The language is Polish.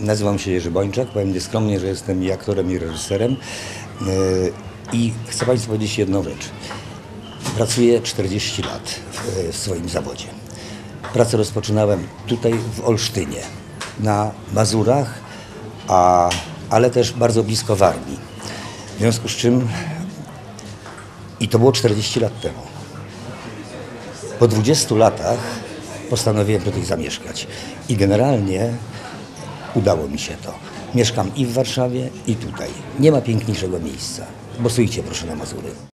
Nazywam się Jerzy Bończak, powiem nieskromnie, że jestem i aktorem, i reżyserem. Yy, I chcę Państwu powiedzieć jedną rzecz. Pracuję 40 lat w, w swoim zawodzie. Pracę rozpoczynałem tutaj w Olsztynie, na Mazurach, a, ale też bardzo blisko Warmii. W związku z czym, i to było 40 lat temu, po 20 latach postanowiłem tutaj zamieszkać. I generalnie udało mi się to. Mieszkam i w Warszawie, i tutaj. Nie ma piękniejszego miejsca. Głosujcie proszę na Mazury.